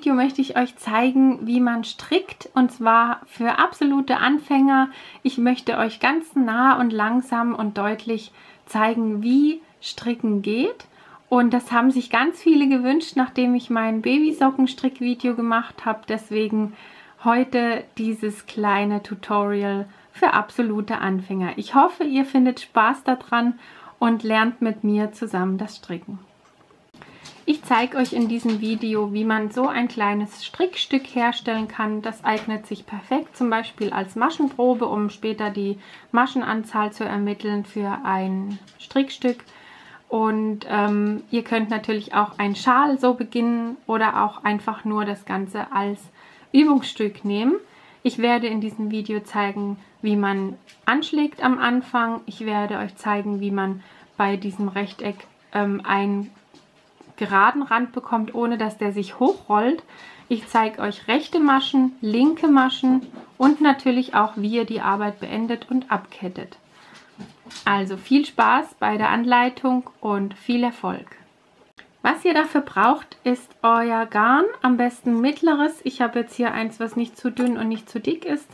Video möchte ich euch zeigen, wie man strickt und zwar für absolute Anfänger. Ich möchte euch ganz nah und langsam und deutlich zeigen, wie Stricken geht. Und das haben sich ganz viele gewünscht, nachdem ich mein Babysockenstrick-Video gemacht habe. Deswegen heute dieses kleine Tutorial für absolute Anfänger. Ich hoffe, ihr findet Spaß daran und lernt mit mir zusammen das Stricken. Ich zeige euch in diesem Video, wie man so ein kleines Strickstück herstellen kann. Das eignet sich perfekt zum Beispiel als Maschenprobe, um später die Maschenanzahl zu ermitteln für ein Strickstück. Und ähm, ihr könnt natürlich auch ein Schal so beginnen oder auch einfach nur das Ganze als Übungsstück nehmen. Ich werde in diesem Video zeigen, wie man anschlägt am Anfang. Ich werde euch zeigen, wie man bei diesem Rechteck ähm, einen geraden Rand bekommt, ohne dass der sich hochrollt. Ich zeige euch rechte Maschen, linke Maschen und natürlich auch, wie ihr die Arbeit beendet und abkettet. Also viel Spaß bei der Anleitung und viel Erfolg! Was ihr dafür braucht, ist euer Garn, am besten mittleres. Ich habe jetzt hier eins, was nicht zu dünn und nicht zu dick ist.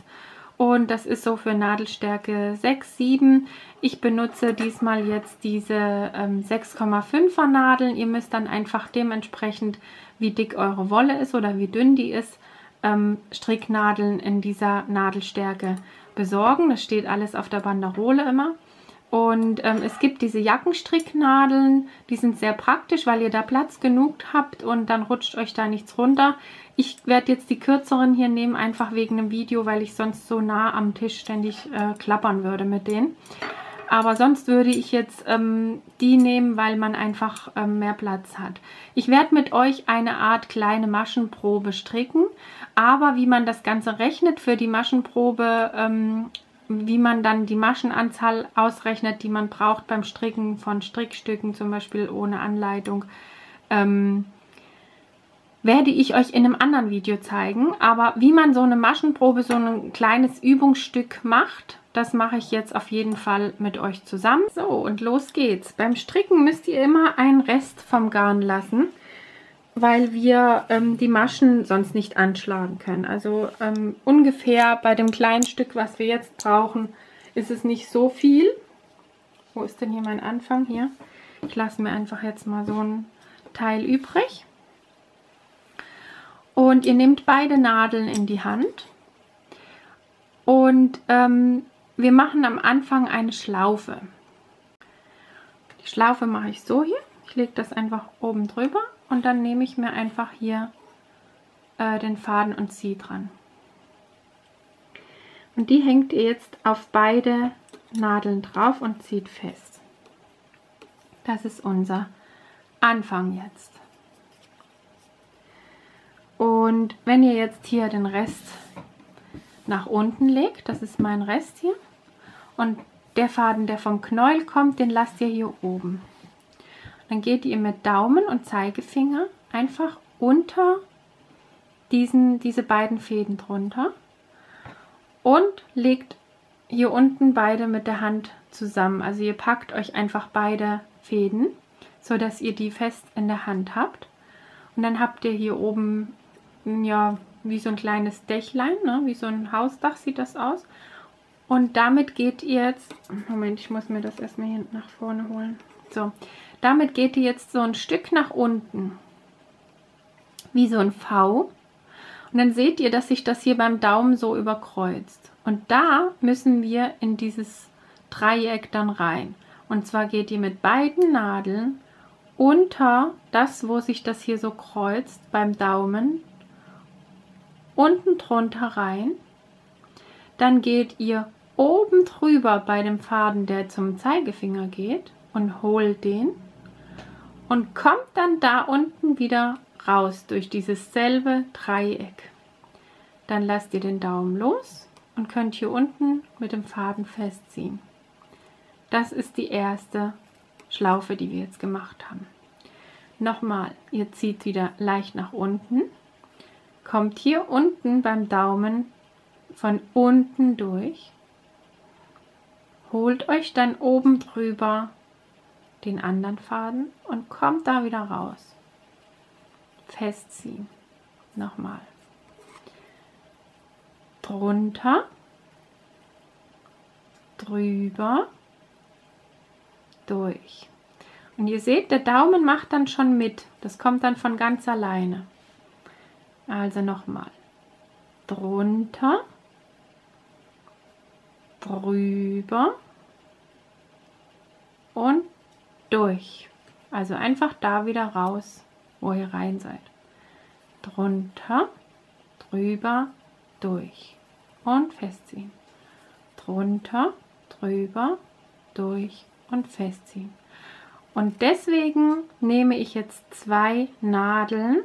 Und das ist so für Nadelstärke 6, 7. Ich benutze diesmal jetzt diese ähm, 6,5er Nadeln. Ihr müsst dann einfach dementsprechend, wie dick eure Wolle ist oder wie dünn die ist, ähm, Stricknadeln in dieser Nadelstärke besorgen. Das steht alles auf der Banderole immer. Und ähm, es gibt diese Jackenstricknadeln, die sind sehr praktisch, weil ihr da Platz genug habt und dann rutscht euch da nichts runter. Ich werde jetzt die kürzeren hier nehmen, einfach wegen einem Video, weil ich sonst so nah am Tisch ständig äh, klappern würde mit denen. Aber sonst würde ich jetzt ähm, die nehmen, weil man einfach ähm, mehr Platz hat. Ich werde mit euch eine Art kleine Maschenprobe stricken. Aber wie man das Ganze rechnet für die Maschenprobe, ähm, wie man dann die Maschenanzahl ausrechnet, die man braucht beim Stricken von Strickstücken, zum Beispiel ohne Anleitung, ähm, werde ich euch in einem anderen Video zeigen. Aber wie man so eine Maschenprobe, so ein kleines Übungsstück macht, das mache ich jetzt auf jeden Fall mit euch zusammen. So, und los geht's. Beim Stricken müsst ihr immer einen Rest vom Garn lassen weil wir ähm, die Maschen sonst nicht anschlagen können. Also ähm, ungefähr bei dem kleinen Stück, was wir jetzt brauchen, ist es nicht so viel. Wo ist denn hier mein Anfang? Hier. Ich lasse mir einfach jetzt mal so ein Teil übrig. Und ihr nehmt beide Nadeln in die Hand. Und ähm, wir machen am Anfang eine Schlaufe. Die Schlaufe mache ich so hier. Ich lege das einfach oben drüber und dann nehme ich mir einfach hier äh, den Faden und ziehe dran. Und die hängt ihr jetzt auf beide Nadeln drauf und zieht fest. Das ist unser Anfang jetzt. Und wenn ihr jetzt hier den Rest nach unten legt, das ist mein Rest hier, und der Faden, der vom Knäuel kommt, den lasst ihr hier oben. Dann geht ihr mit Daumen und Zeigefinger einfach unter diesen, diese beiden Fäden drunter und legt hier unten beide mit der Hand zusammen. Also ihr packt euch einfach beide Fäden, so dass ihr die fest in der Hand habt. Und dann habt ihr hier oben ja wie so ein kleines Dächlein, ne? wie so ein Hausdach sieht das aus. Und damit geht ihr jetzt, Moment, ich muss mir das erstmal hier nach vorne holen. So, damit geht ihr jetzt so ein Stück nach unten, wie so ein V. Und dann seht ihr, dass sich das hier beim Daumen so überkreuzt. Und da müssen wir in dieses Dreieck dann rein. Und zwar geht ihr mit beiden Nadeln unter das, wo sich das hier so kreuzt beim Daumen, unten drunter rein. Dann geht ihr oben drüber bei dem Faden, der zum Zeigefinger geht und holt den und kommt dann da unten wieder raus durch dieses selbe Dreieck. Dann lasst ihr den Daumen los und könnt hier unten mit dem Faden festziehen. Das ist die erste Schlaufe, die wir jetzt gemacht haben. Nochmal, ihr zieht wieder leicht nach unten, kommt hier unten beim Daumen von unten durch, holt euch dann oben drüber den anderen Faden und kommt da wieder raus. Festziehen. Nochmal. Drunter, drüber, durch. Und ihr seht, der Daumen macht dann schon mit. Das kommt dann von ganz alleine. Also nochmal. Drunter, drüber und durch. Also einfach da wieder raus, wo ihr rein seid. Drunter, drüber, durch und festziehen. Drunter, drüber, durch und festziehen. Und deswegen nehme ich jetzt zwei Nadeln,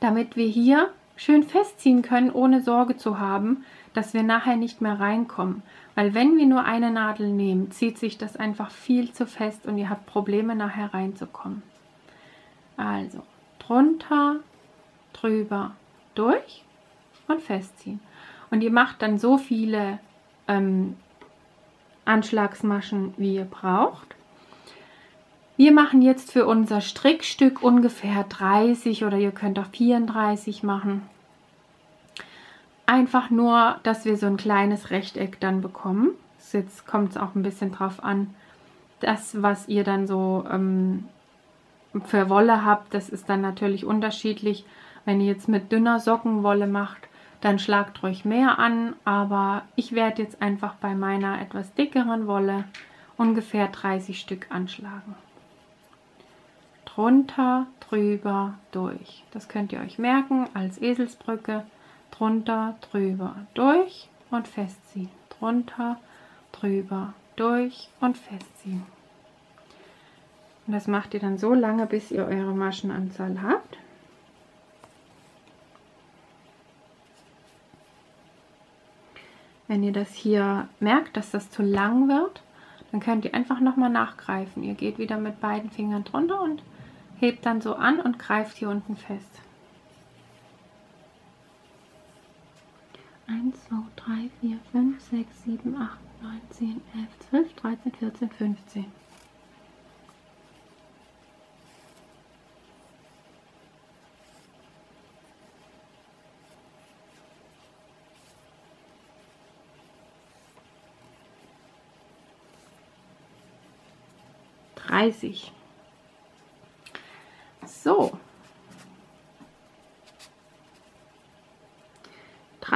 damit wir hier schön festziehen können, ohne Sorge zu haben, dass wir nachher nicht mehr reinkommen. Weil wenn wir nur eine Nadel nehmen, zieht sich das einfach viel zu fest und ihr habt Probleme nachher reinzukommen. Also drunter, drüber, durch und festziehen. Und ihr macht dann so viele ähm, Anschlagsmaschen, wie ihr braucht. Wir machen jetzt für unser Strickstück ungefähr 30 oder ihr könnt auch 34 machen. Einfach nur, dass wir so ein kleines Rechteck dann bekommen. Jetzt kommt es auch ein bisschen drauf an, das, was ihr dann so ähm, für Wolle habt, das ist dann natürlich unterschiedlich. Wenn ihr jetzt mit dünner Sockenwolle macht, dann schlagt ruhig mehr an, aber ich werde jetzt einfach bei meiner etwas dickeren Wolle ungefähr 30 Stück anschlagen drunter, drüber, durch. Das könnt ihr euch merken als Eselsbrücke. Drunter, drüber, durch und festziehen. Drunter, drüber, durch und festziehen. Und das macht ihr dann so lange, bis ihr eure Maschenanzahl habt. Wenn ihr das hier merkt, dass das zu lang wird, dann könnt ihr einfach nochmal nachgreifen. Ihr geht wieder mit beiden Fingern drunter und hebt dann so an und greift hier unten fest. 1, 2, 3, 4, 5, 6, 7, 8, 9, 10, 11, 12, 13, 14, 15. Dreißig. So.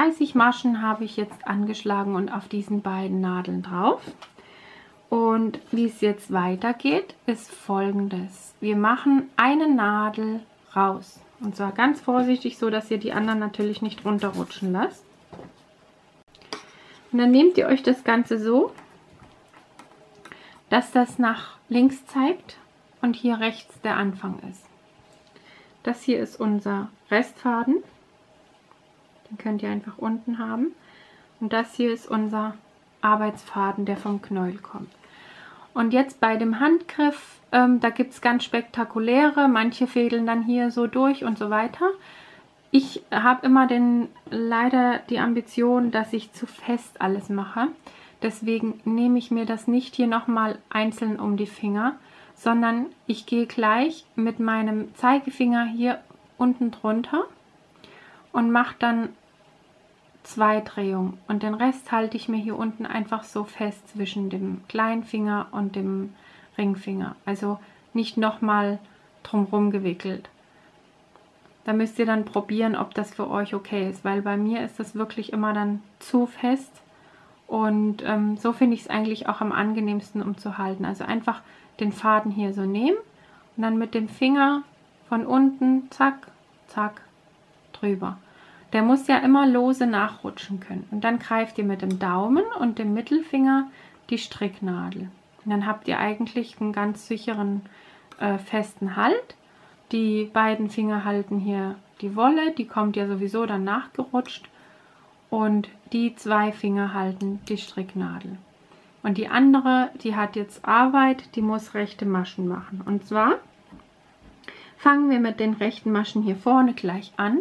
30 Maschen habe ich jetzt angeschlagen und auf diesen beiden Nadeln drauf. Und wie es jetzt weitergeht, ist folgendes. Wir machen eine Nadel raus. Und zwar ganz vorsichtig, so dass ihr die anderen natürlich nicht runterrutschen lasst. Und dann nehmt ihr euch das Ganze so, dass das nach links zeigt und hier rechts der Anfang ist. Das hier ist unser Restfaden. Den könnt ihr einfach unten haben. Und das hier ist unser Arbeitsfaden, der vom Knäuel kommt. Und jetzt bei dem Handgriff, ähm, da gibt es ganz spektakuläre, manche fädeln dann hier so durch und so weiter. Ich habe immer den, leider die Ambition, dass ich zu fest alles mache. Deswegen nehme ich mir das nicht hier nochmal einzeln um die Finger, sondern ich gehe gleich mit meinem Zeigefinger hier unten drunter und mache dann zwei Drehungen und den Rest halte ich mir hier unten einfach so fest zwischen dem kleinen Finger und dem Ringfinger. Also nicht nochmal drumherum gewickelt. Da müsst ihr dann probieren, ob das für euch okay ist, weil bei mir ist das wirklich immer dann zu fest und ähm, so finde ich es eigentlich auch am angenehmsten um zu halten. Also einfach den Faden hier so nehmen und dann mit dem Finger von unten, zack, zack, drüber. Der muss ja immer lose nachrutschen können. Und dann greift ihr mit dem Daumen und dem Mittelfinger die Stricknadel. Und dann habt ihr eigentlich einen ganz sicheren, äh, festen Halt. Die beiden Finger halten hier die Wolle, die kommt ja sowieso dann nachgerutscht. Und die zwei Finger halten die Stricknadel. Und die andere, die hat jetzt Arbeit, die muss rechte Maschen machen. Und zwar fangen wir mit den rechten Maschen hier vorne gleich an.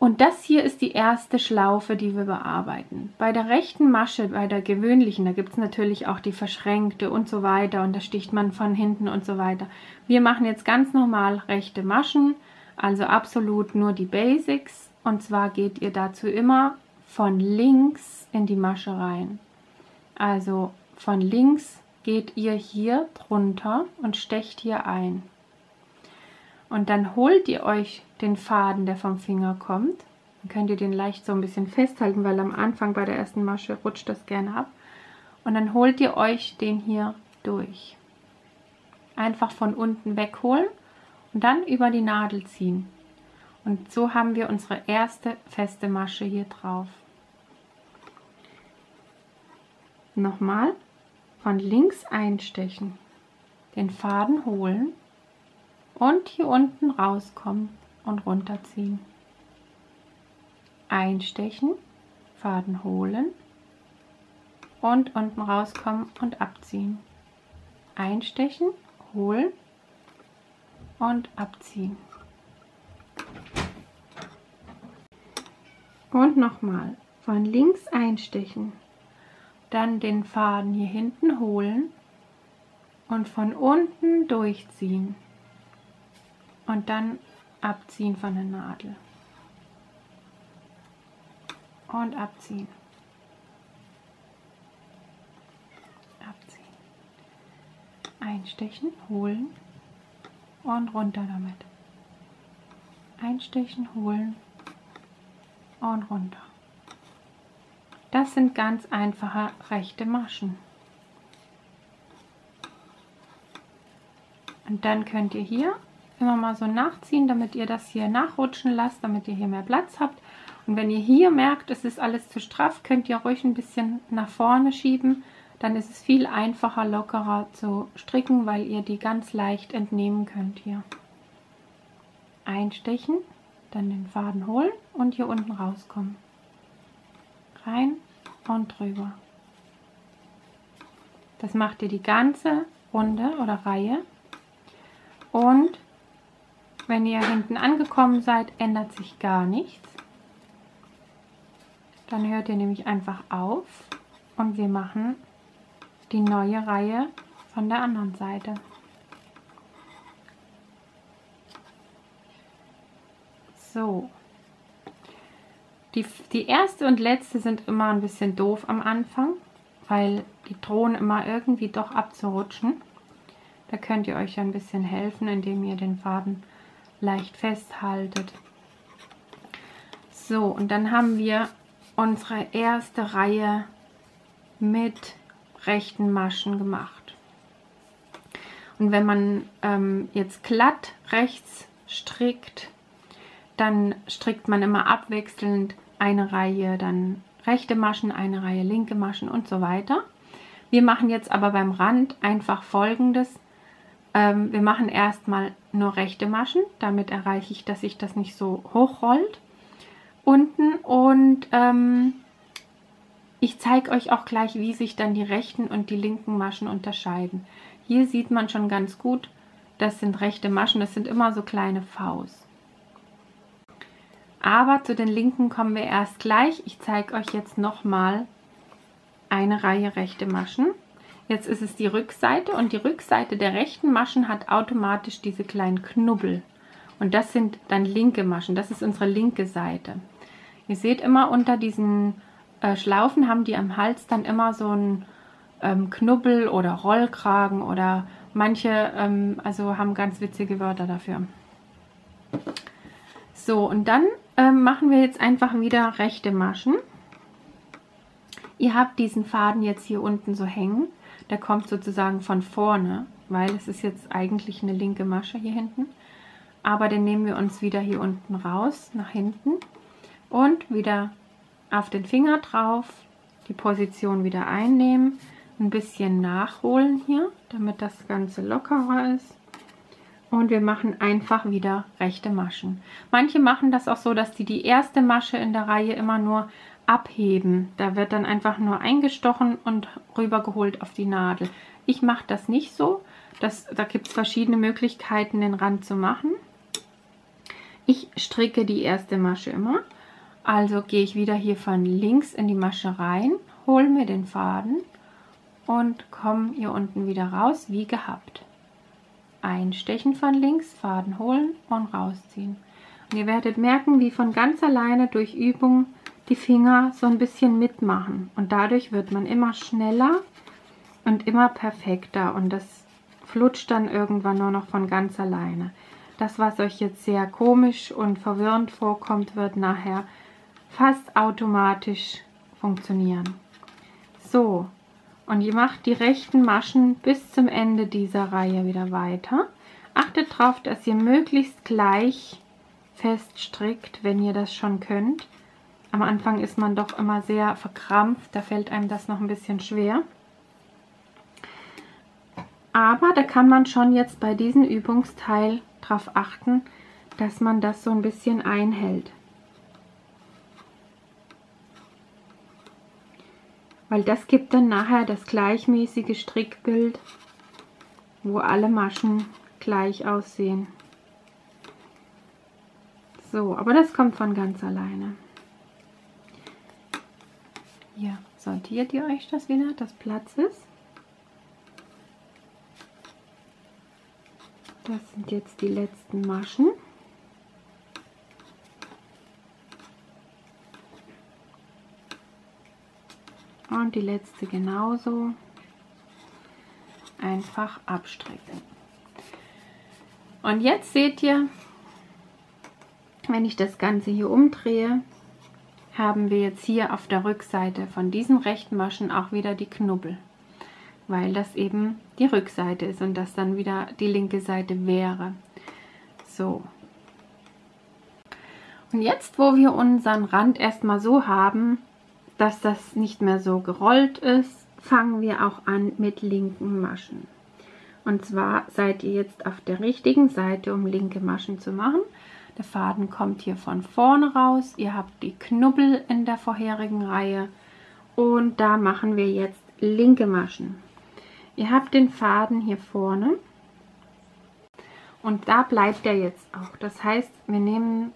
Und das hier ist die erste Schlaufe, die wir bearbeiten. Bei der rechten Masche, bei der gewöhnlichen, da gibt es natürlich auch die verschränkte und so weiter und da sticht man von hinten und so weiter. Wir machen jetzt ganz normal rechte Maschen, Also absolut nur die Basics. Und zwar geht ihr dazu immer von links in die Masche rein. Also von links geht ihr hier drunter und stecht hier ein. Und dann holt ihr euch den Faden, der vom Finger kommt. Dann könnt ihr den leicht so ein bisschen festhalten, weil am Anfang bei der ersten Masche rutscht das gerne ab. Und dann holt ihr euch den hier durch. Einfach von unten wegholen und dann über die Nadel ziehen. Und so haben wir unsere erste feste Masche hier drauf. Nochmal von links einstechen, den Faden holen und hier unten rauskommen und runterziehen. Einstechen, Faden holen und unten rauskommen und abziehen. Einstechen, holen und abziehen. Und nochmal von links einstechen, dann den Faden hier hinten holen und von unten durchziehen und dann abziehen von der Nadel und abziehen. Abziehen. Einstechen, holen und runter damit. Einstechen, holen und runter. Das sind ganz einfache rechte Maschen. Und dann könnt ihr hier immer mal so nachziehen, damit ihr das hier nachrutschen lasst, damit ihr hier mehr Platz habt. Und wenn ihr hier merkt, es ist alles zu straff, könnt ihr ruhig ein bisschen nach vorne schieben. Dann ist es viel einfacher, lockerer zu stricken, weil ihr die ganz leicht entnehmen könnt hier. Einstechen, dann den Faden holen und hier unten rauskommen. Rein und drüber. Das macht ihr die ganze Runde oder Reihe. Und wenn ihr hinten angekommen seid, ändert sich gar nichts. Dann hört ihr nämlich einfach auf und wir machen die neue Reihe von der anderen Seite. So. Die, die erste und letzte sind immer ein bisschen doof am Anfang, weil die drohen immer irgendwie doch abzurutschen. Da könnt ihr euch ein bisschen helfen, indem ihr den Faden leicht festhaltet. So, und dann haben wir unsere erste Reihe mit rechten Maschen gemacht. Und wenn man ähm, jetzt glatt rechts strickt, dann strickt man immer abwechselnd eine Reihe, dann rechte Maschen, eine Reihe linke Maschen und so weiter. Wir machen jetzt aber beim Rand einfach folgendes. Ähm, wir machen erstmal nur rechte Maschen, damit erreiche ich, dass sich das nicht so hochrollt unten und ähm, ich zeige euch auch gleich, wie sich dann die rechten und die linken Maschen unterscheiden. Hier sieht man schon ganz gut, das sind rechte Maschen, das sind immer so kleine Vs. Aber zu den linken kommen wir erst gleich. Ich zeige euch jetzt nochmal eine Reihe rechte Maschen. Jetzt ist es die Rückseite und die Rückseite der rechten Maschen hat automatisch diese kleinen Knubbel. Und das sind dann linke Maschen. Das ist unsere linke Seite. Ihr seht immer unter diesen äh, Schlaufen haben die am Hals dann immer so einen ähm, Knubbel oder Rollkragen oder manche ähm, also haben ganz witzige Wörter dafür. So, und dann ähm, machen wir jetzt einfach wieder rechte Maschen. Ihr habt diesen Faden jetzt hier unten so hängen. Der kommt sozusagen von vorne, weil es ist jetzt eigentlich eine linke Masche hier hinten. Aber den nehmen wir uns wieder hier unten raus, nach hinten. Und wieder auf den Finger drauf, die Position wieder einnehmen, ein bisschen nachholen hier, damit das Ganze lockerer ist. Und wir machen einfach wieder rechte Maschen. Manche machen das auch so, dass die die erste Masche in der Reihe immer nur abheben. Da wird dann einfach nur eingestochen und rübergeholt auf die Nadel. Ich mache das nicht so. Das, da gibt es verschiedene Möglichkeiten, den Rand zu machen. Ich stricke die erste Masche immer. Also gehe ich wieder hier von links in die Masche rein, hole mir den Faden und komme hier unten wieder raus, wie gehabt einstechen von links, Faden holen und rausziehen. Und ihr werdet merken, wie von ganz alleine durch Übung die Finger so ein bisschen mitmachen. Und dadurch wird man immer schneller und immer perfekter. Und das flutscht dann irgendwann nur noch von ganz alleine. Das, was euch jetzt sehr komisch und verwirrend vorkommt, wird nachher fast automatisch funktionieren. So, und ihr macht die rechten Maschen bis zum Ende dieser Reihe wieder weiter. Achtet darauf, dass ihr möglichst gleich fest strickt, wenn ihr das schon könnt. Am Anfang ist man doch immer sehr verkrampft, da fällt einem das noch ein bisschen schwer. Aber da kann man schon jetzt bei diesem Übungsteil darauf achten, dass man das so ein bisschen einhält. Weil das gibt dann nachher das gleichmäßige Strickbild, wo alle Maschen gleich aussehen. So, aber das kommt von ganz alleine. Hier sortiert ihr euch das wieder, dass Platz ist. Das sind jetzt die letzten Maschen. Und die letzte genauso. Einfach abstrecken. Und jetzt seht ihr, wenn ich das Ganze hier umdrehe, haben wir jetzt hier auf der Rückseite von diesen rechten Maschen auch wieder die Knubbel, weil das eben die Rückseite ist und das dann wieder die linke Seite wäre. So. Und jetzt, wo wir unseren Rand erstmal so haben, dass das nicht mehr so gerollt ist, fangen wir auch an mit linken Maschen. Und zwar seid ihr jetzt auf der richtigen Seite, um linke Maschen zu machen. Der Faden kommt hier von vorne raus. Ihr habt die Knubbel in der vorherigen Reihe. Und da machen wir jetzt linke Maschen. Ihr habt den Faden hier vorne. Und da bleibt er jetzt auch. Das heißt, wir nehmen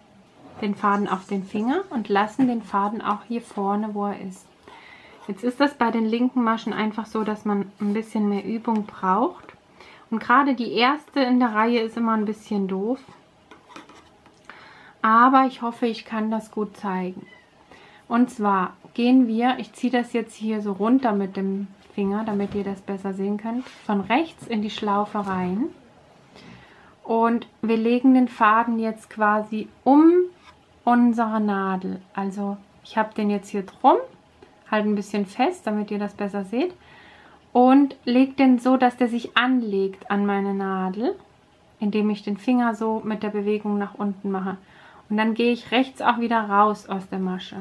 den Faden auf den Finger und lassen den Faden auch hier vorne, wo er ist. Jetzt ist das bei den linken Maschen einfach so, dass man ein bisschen mehr Übung braucht. Und gerade die erste in der Reihe ist immer ein bisschen doof. Aber ich hoffe, ich kann das gut zeigen. Und zwar gehen wir, ich ziehe das jetzt hier so runter mit dem Finger, damit ihr das besser sehen könnt, von rechts in die Schlaufe rein. Und wir legen den Faden jetzt quasi um unsere Nadel. Also ich habe den jetzt hier drum, halt ein bisschen fest, damit ihr das besser seht. Und lege den so, dass der sich anlegt an meine Nadel, indem ich den Finger so mit der Bewegung nach unten mache. Und dann gehe ich rechts auch wieder raus aus der Masche.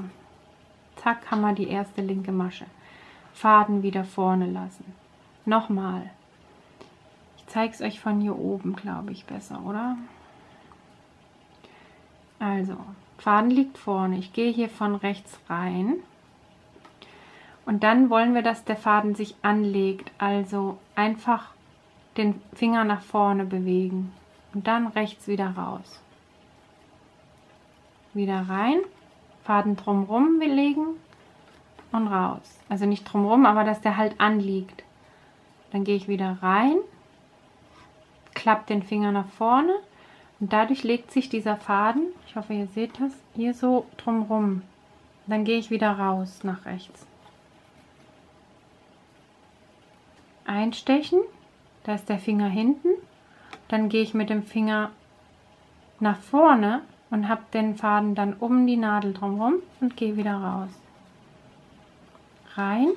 Zack, haben wir die erste linke Masche. Faden wieder vorne lassen. Nochmal. Ich zeige es euch von hier oben, glaube ich, besser, oder? Also, Faden liegt vorne. Ich gehe hier von rechts rein. Und dann wollen wir, dass der Faden sich anlegt. Also einfach den Finger nach vorne bewegen. Und dann rechts wieder raus. Wieder rein. Faden drumrum legen und raus. Also nicht drumrum, aber dass der halt anliegt. Dann gehe ich wieder rein, klappe den Finger nach vorne und dadurch legt sich dieser Faden, ich hoffe ihr seht das, hier so drumrum. Dann gehe ich wieder raus nach rechts. Einstechen, da ist der Finger hinten. Dann gehe ich mit dem Finger nach vorne und habe den Faden dann um die Nadel drumherum und gehe wieder raus. Rein,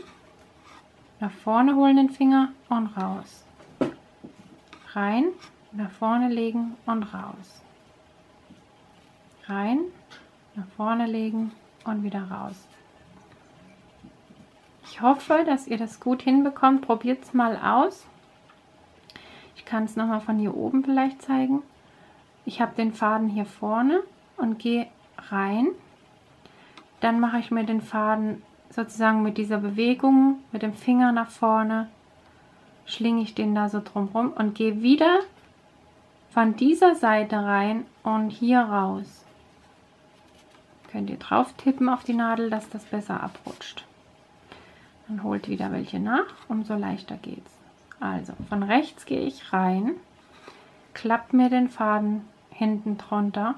nach vorne holen den Finger und raus. Rein, nach vorne legen und raus. Rein, nach vorne legen und wieder raus. Ich hoffe, dass ihr das gut hinbekommt. Probiert es mal aus. Ich kann es nochmal von hier oben vielleicht zeigen. Ich habe den Faden hier vorne und gehe rein. Dann mache ich mir den Faden sozusagen mit dieser Bewegung, mit dem Finger nach vorne, schlinge ich den da so drumrum und gehe wieder von dieser Seite rein und hier raus. Könnt ihr drauf tippen auf die Nadel, dass das besser abrutscht. Dann holt wieder welche nach, umso leichter geht's. Also von rechts gehe ich rein, klappt mir den Faden hinten drunter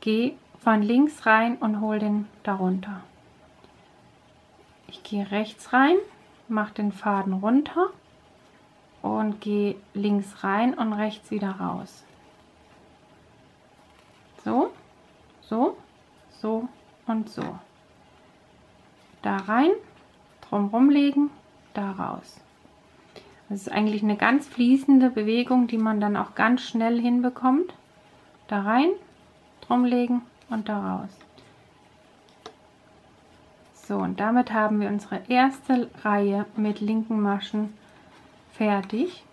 gehe von links rein und hole den darunter. Ich gehe rechts rein, mache den Faden runter und gehe links rein und rechts wieder raus. So, so, so und so. Da rein, drum legen, da raus. Das ist eigentlich eine ganz fließende Bewegung, die man dann auch ganz schnell hinbekommt. Da rein, drum legen und da raus. So, und damit haben wir unsere erste Reihe mit linken Maschen fertig.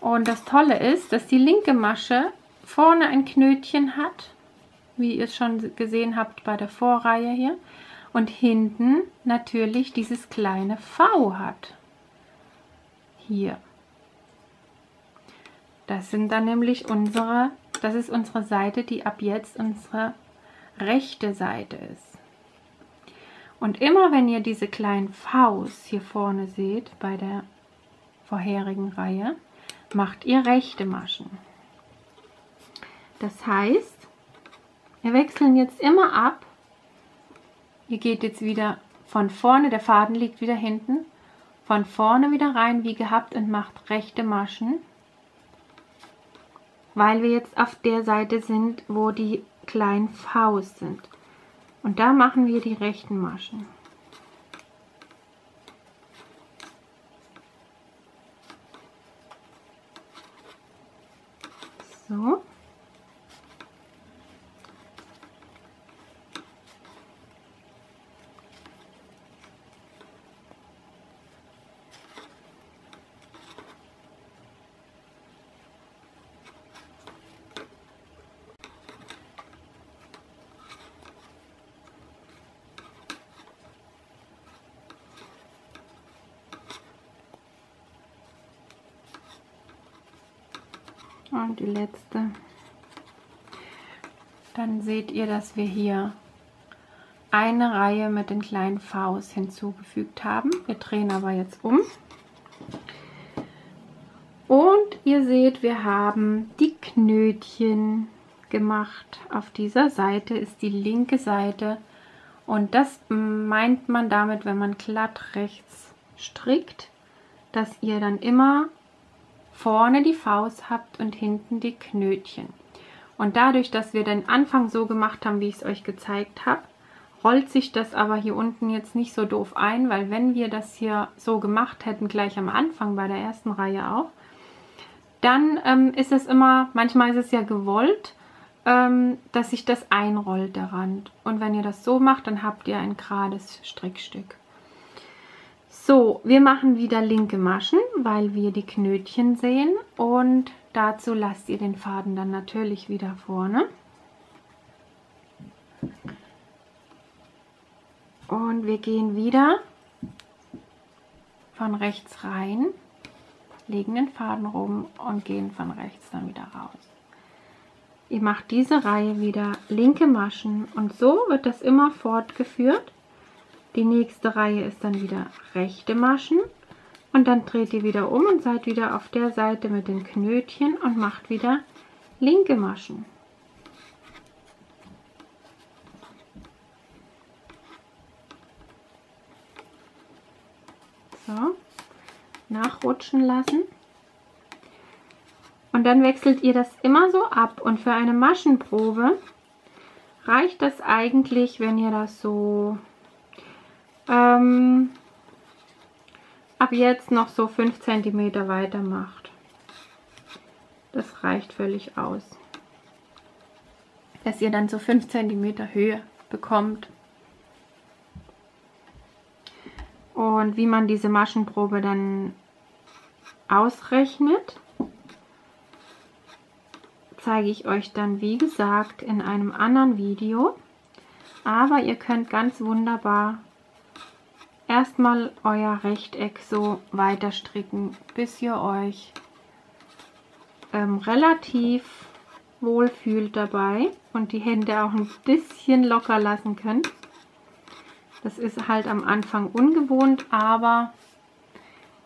Und das Tolle ist, dass die linke Masche vorne ein Knötchen hat, wie ihr es schon gesehen habt bei der Vorreihe hier. Und hinten natürlich dieses kleine V hat. Hier. Das sind dann nämlich unsere, das ist unsere Seite, die ab jetzt unsere rechte Seite ist. Und immer wenn ihr diese kleinen Vs hier vorne seht, bei der vorherigen Reihe, macht ihr rechte Maschen. Das heißt, wir wechseln jetzt immer ab. Ihr geht jetzt wieder von vorne, der Faden liegt wieder hinten, von vorne wieder rein wie gehabt und macht rechte Maschen, weil wir jetzt auf der Seite sind, wo die kleinen Vs sind. Und da machen wir die rechten Maschen. So. und die letzte. Dann seht ihr, dass wir hier eine Reihe mit den kleinen Vs hinzugefügt haben. Wir drehen aber jetzt um. Und ihr seht, wir haben die Knötchen gemacht. Auf dieser Seite ist die linke Seite. Und das meint man damit, wenn man glatt rechts strickt, dass ihr dann immer vorne die Faust habt und hinten die Knötchen. Und dadurch, dass wir den Anfang so gemacht haben, wie ich es euch gezeigt habe, rollt sich das aber hier unten jetzt nicht so doof ein, weil wenn wir das hier so gemacht hätten, gleich am Anfang bei der ersten Reihe auch, dann ähm, ist es immer, manchmal ist es ja gewollt, ähm, dass sich das einrollt, der Rand. Und wenn ihr das so macht, dann habt ihr ein gerades Strickstück. So, wir machen wieder linke Maschen, weil wir die Knötchen sehen und dazu lasst ihr den Faden dann natürlich wieder vorne. Und wir gehen wieder von rechts rein, legen den Faden rum und gehen von rechts dann wieder raus. Ihr macht diese Reihe wieder linke Maschen und so wird das immer fortgeführt die nächste Reihe ist dann wieder rechte Maschen und dann dreht ihr wieder um und seid wieder auf der Seite mit den Knötchen und macht wieder linke Maschen. So, nachrutschen lassen. Und dann wechselt ihr das immer so ab. Und für eine Maschenprobe reicht das eigentlich, wenn ihr das so ähm, ab jetzt noch so 5 cm weitermacht. Das reicht völlig aus. Dass ihr dann so 5 cm Höhe bekommt. Und wie man diese Maschenprobe dann ausrechnet, zeige ich euch dann wie gesagt in einem anderen Video. Aber ihr könnt ganz wunderbar erstmal euer Rechteck so weiter stricken, bis ihr euch ähm, relativ wohl fühlt dabei und die Hände auch ein bisschen locker lassen könnt. Das ist halt am Anfang ungewohnt, aber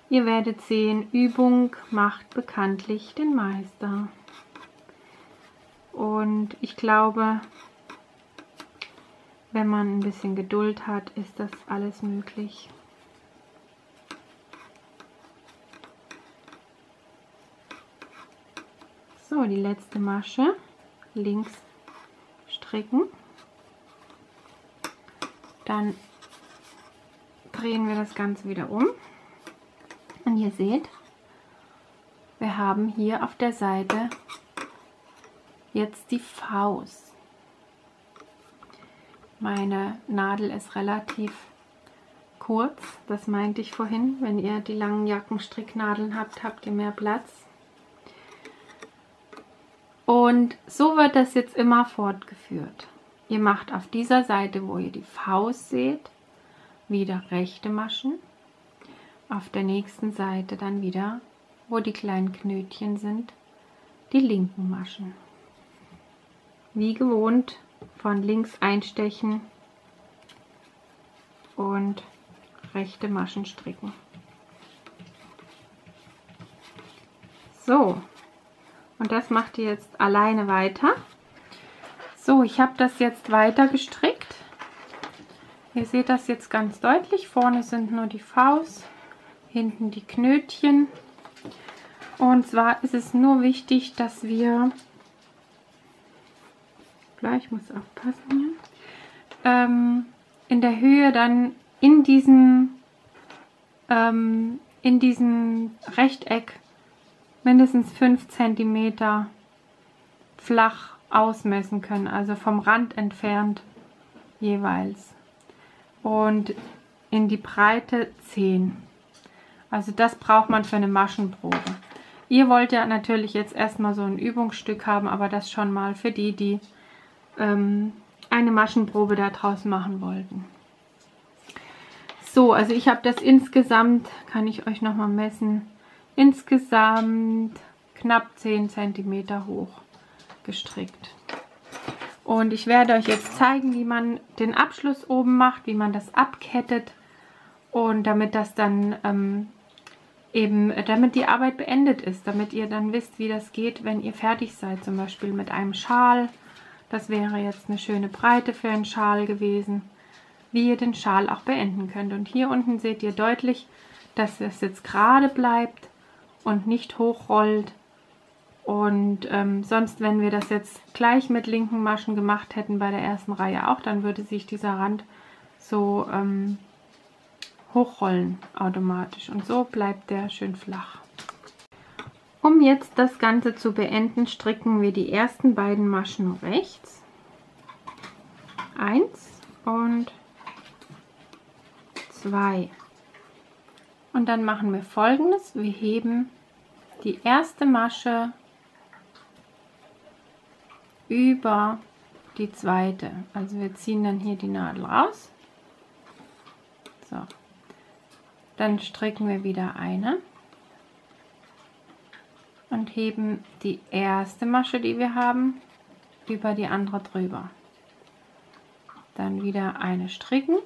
ihr werdet sehen, Übung macht bekanntlich den Meister. Und ich glaube, wenn man ein bisschen Geduld hat, ist das alles möglich. So, die letzte Masche links stricken. Dann drehen wir das Ganze wieder um. Und ihr seht, wir haben hier auf der Seite jetzt die Faust. Meine Nadel ist relativ kurz, das meinte ich vorhin. Wenn ihr die langen Jackenstricknadeln habt, habt ihr mehr Platz. Und so wird das jetzt immer fortgeführt. Ihr macht auf dieser Seite, wo ihr die Faust seht, wieder rechte Maschen. Auf der nächsten Seite dann wieder, wo die kleinen Knötchen sind, die linken Maschen. Wie gewohnt von links einstechen und rechte Maschen stricken. So, und das macht ihr jetzt alleine weiter. So, ich habe das jetzt weiter gestrickt. Ihr seht das jetzt ganz deutlich. Vorne sind nur die Faust, hinten die Knötchen. Und zwar ist es nur wichtig, dass wir, gleich muss aufpassen hier, ähm, in der Höhe dann in diesem, ähm, in diesem Rechteck mindestens 5 cm flach ausmessen können, also vom Rand entfernt jeweils. Und in die Breite 10. Also das braucht man für eine Maschenprobe. Ihr wollt ja natürlich jetzt erstmal so ein Übungsstück haben, aber das schon mal für die, die ähm, eine Maschenprobe da draußen machen wollten. So, also ich habe das insgesamt, kann ich euch nochmal messen, insgesamt knapp 10 cm hoch gestrickt. Und ich werde euch jetzt zeigen, wie man den Abschluss oben macht, wie man das abkettet und damit das dann ähm, eben, damit die Arbeit beendet ist, damit ihr dann wisst, wie das geht, wenn ihr fertig seid, zum Beispiel mit einem Schal. Das wäre jetzt eine schöne Breite für einen Schal gewesen, wie ihr den Schal auch beenden könnt. Und hier unten seht ihr deutlich, dass es jetzt gerade bleibt und nicht hochrollt. Und ähm, sonst, wenn wir das jetzt gleich mit linken Maschen gemacht hätten bei der ersten Reihe auch, dann würde sich dieser Rand so ähm, hochrollen automatisch. Und so bleibt der schön flach. Um jetzt das Ganze zu beenden, stricken wir die ersten beiden Maschen rechts. Eins und zwei. Und dann machen wir folgendes. Wir heben die erste Masche über die zweite. Also wir ziehen dann hier die Nadel raus. So. Dann stricken wir wieder eine und heben die erste Masche, die wir haben, über die andere drüber. Dann wieder eine stricken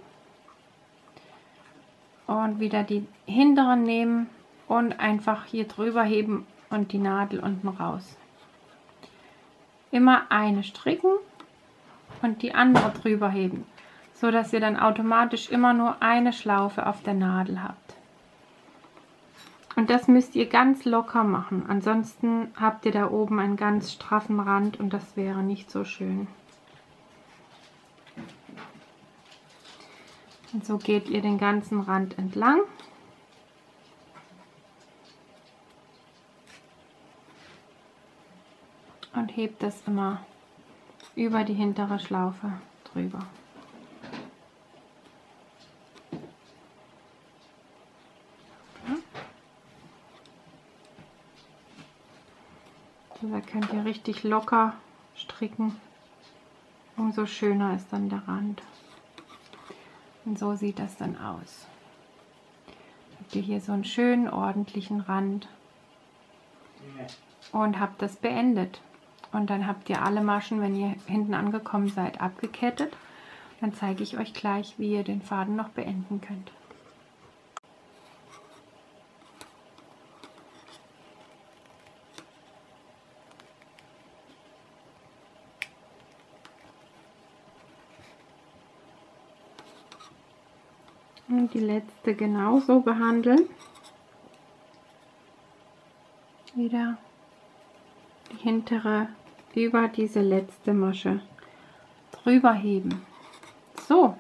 und wieder die hinteren nehmen und einfach hier drüber heben und die Nadel unten raus. Immer eine stricken und die andere drüber heben, so dass ihr dann automatisch immer nur eine Schlaufe auf der Nadel habt. Und das müsst ihr ganz locker machen, ansonsten habt ihr da oben einen ganz straffen Rand und das wäre nicht so schön. Und so geht ihr den ganzen Rand entlang. und hebt das immer über die hintere Schlaufe drüber. So, da könnt ihr richtig locker stricken. Umso schöner ist dann der Rand. Und so sieht das dann aus. Habt ihr hier so einen schönen ordentlichen Rand und habt das beendet. Und dann habt ihr alle Maschen, wenn ihr hinten angekommen seid, abgekettet. Dann zeige ich euch gleich, wie ihr den Faden noch beenden könnt. Die letzte genauso behandeln. Wieder die hintere über diese letzte Masche drüber heben. So.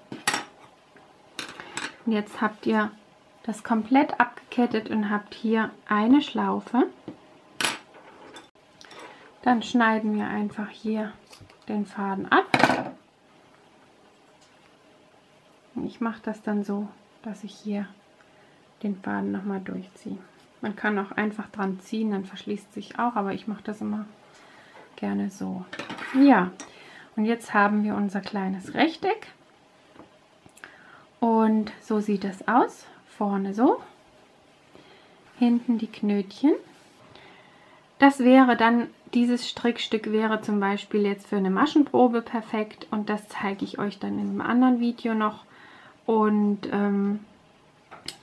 Und jetzt habt ihr das komplett abgekettet und habt hier eine Schlaufe. Dann schneiden wir einfach hier den Faden ab. Ich mache das dann so, dass ich hier den Faden nochmal durchziehe. Man kann auch einfach dran ziehen, dann verschließt sich auch, aber ich mache das immer gerne so. Ja, und jetzt haben wir unser kleines Rechteck. Und so sieht es aus. Vorne so, hinten die Knötchen. Das wäre dann, dieses Strickstück wäre zum Beispiel jetzt für eine Maschenprobe perfekt und das zeige ich euch dann in einem anderen Video noch. Und ähm,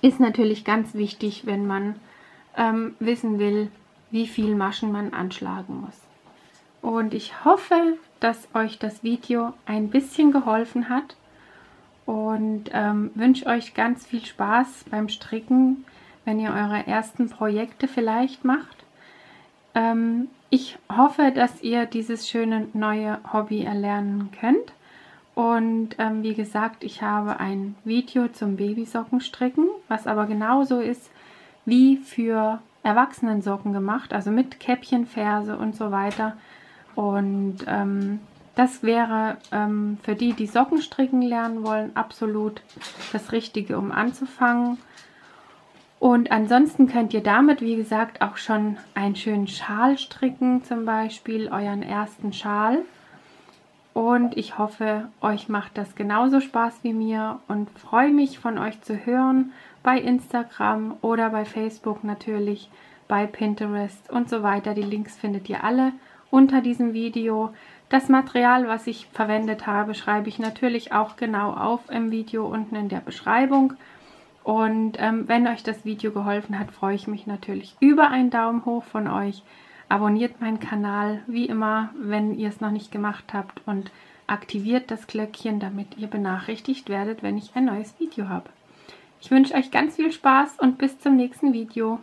ist natürlich ganz wichtig, wenn man ähm, wissen will, wie viel Maschen man anschlagen muss. Und ich hoffe, dass euch das Video ein bisschen geholfen hat und ähm, wünsche euch ganz viel Spaß beim Stricken, wenn ihr eure ersten Projekte vielleicht macht. Ähm, ich hoffe, dass ihr dieses schöne neue Hobby erlernen könnt. Und ähm, wie gesagt, ich habe ein Video zum Babysockenstricken, was aber genauso ist wie für Erwachsenensocken gemacht, also mit Käppchenferse und so weiter. Und ähm, das wäre ähm, für die, die Socken stricken lernen wollen, absolut das Richtige, um anzufangen. Und ansonsten könnt ihr damit, wie gesagt, auch schon einen schönen Schal stricken, zum Beispiel euren ersten Schal. Und ich hoffe, euch macht das genauso Spaß wie mir und freue mich von euch zu hören bei Instagram oder bei Facebook natürlich, bei Pinterest und so weiter. Die Links findet ihr alle unter diesem Video. Das Material, was ich verwendet habe, schreibe ich natürlich auch genau auf im Video unten in der Beschreibung. Und ähm, wenn euch das Video geholfen hat, freue ich mich natürlich über einen Daumen hoch von euch. Abonniert meinen Kanal, wie immer, wenn ihr es noch nicht gemacht habt und aktiviert das Glöckchen, damit ihr benachrichtigt werdet, wenn ich ein neues Video habe. Ich wünsche euch ganz viel Spaß und bis zum nächsten Video.